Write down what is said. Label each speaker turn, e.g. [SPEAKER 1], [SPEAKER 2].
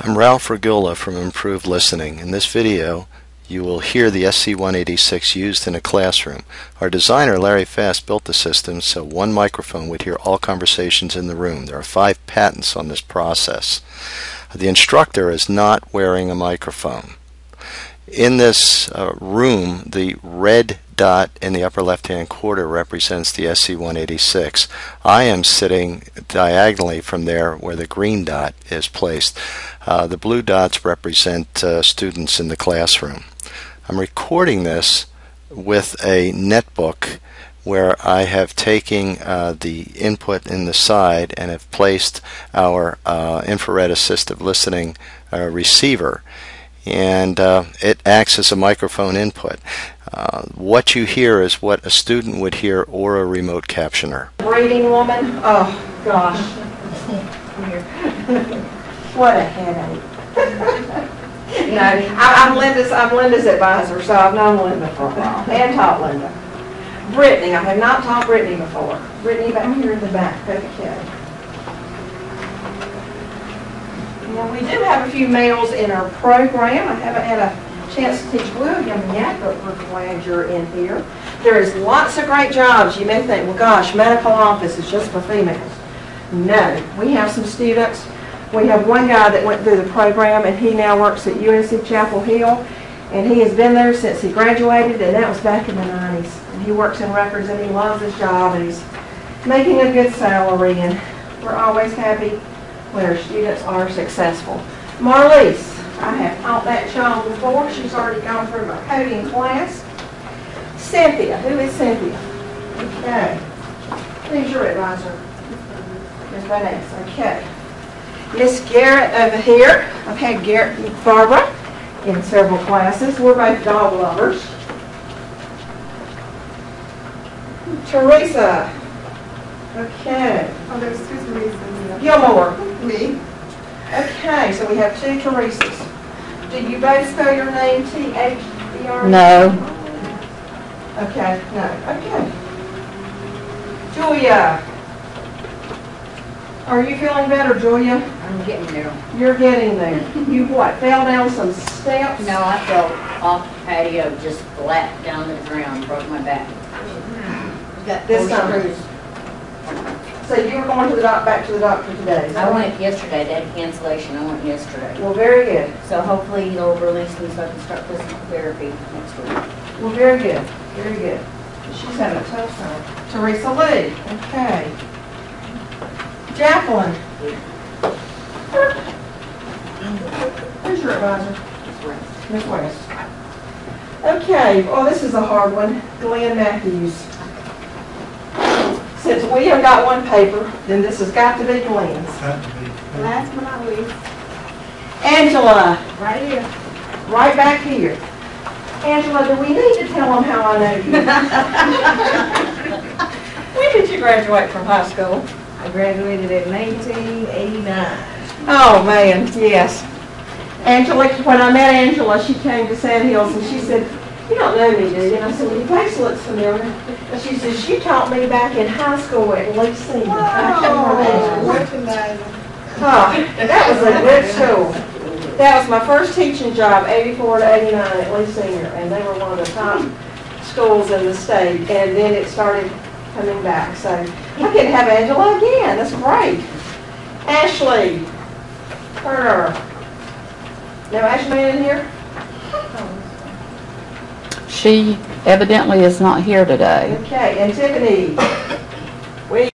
[SPEAKER 1] I'm Ralph Regula from Improved Listening. In this video, you will hear the SC-186 used in a classroom. Our designer, Larry Fast, built the system so one microphone would hear all conversations in the room. There are five patents on this process. The instructor is not wearing a microphone. In this uh, room, the red dot in the upper left hand quarter represents the SC-186. I am sitting diagonally from there where the green dot is placed. Uh, the blue dots represent uh, students in the classroom. I'm recording this with a netbook where I have taken uh, the input in the side and have placed our uh, infrared assistive listening uh, receiver and uh, it acts as a microphone input. Uh, what you hear is what a student would hear or a remote captioner.
[SPEAKER 2] Breeding woman, oh gosh. what a headache. no, I, I'm Linda's. I'm Linda's advisor, so I've known Linda for a while and taught Linda. Brittany, I have not taught Brittany before. Brittany back here in the back. Okay. Now we do have a few males in our program. I haven't had a chance to teach William yet, but we're glad you're in here. There is lots of great jobs. You may think, well, gosh, medical office is just for females. No, we have some students. We have one guy that went through the program, and he now works at UNC Chapel Hill, and he has been there since he graduated, and that was back in the 90s. And he works in records, and he loves his job, and he's making a good salary, and we're always happy when our students are successful. Marlise, I have taught that child before. She's already gone through my coding class. Cynthia, who is Cynthia? Okay. Who's your advisor? Ms. Vanessa, okay. Miss Garrett over here. I've had Garrett and Barbara in several classes. We're both dog lovers. Teresa. Okay.
[SPEAKER 3] Oh, there's two Teresas.
[SPEAKER 2] Gilmore.
[SPEAKER 3] Me?
[SPEAKER 2] Okay, so we have two Teresas. Do you both spell your name T-H-E-R?
[SPEAKER 4] No.
[SPEAKER 2] Okay, no, okay. Julia. Are you feeling better, Julia?
[SPEAKER 4] I'm getting there.
[SPEAKER 2] You're getting there. You what, fell down some steps?
[SPEAKER 4] No, I fell off the patio, just flat down to the ground, broke my back. Got
[SPEAKER 2] This
[SPEAKER 4] four
[SPEAKER 2] time.
[SPEAKER 4] screws.
[SPEAKER 2] So you were going to the doc, back to the doctor today?
[SPEAKER 4] I went yesterday, they had cancellation, I went yesterday.
[SPEAKER 2] Well, very good.
[SPEAKER 4] So hopefully he'll release me so I can start physical therapy next week.
[SPEAKER 2] Well, very good, very good. She's having a tough time. Teresa Lee, okay. Jacqueline. Who's your advisor? Ms. West. Okay, oh, this is a hard one. Glenn Matthews. Since we have got one paper, then this has got to be Glenn's.
[SPEAKER 3] Last but not least,
[SPEAKER 2] Angela,
[SPEAKER 3] right here.
[SPEAKER 2] right back here. Angela, do we need to tell them how I know you? When did you graduate from high school?
[SPEAKER 3] I graduated in 1989.
[SPEAKER 2] Oh, man, yes. Angela, when I met Angela, she came to Sandhills and she said, you don't know me, do you? And I said, well, your face looks familiar. And she says, you taught me back in high school at Lee Senior. I can't remember. Huh, ah, that was a good school. That was my first teaching job, 84 to 89 at Lee Senior, and they were one of the top schools in the state. And then it started coming back, so I can have Angela again. That's great. Ashley Turner. No Ashley in here?
[SPEAKER 5] She evidently is not here today.
[SPEAKER 2] Okay, and Tiffany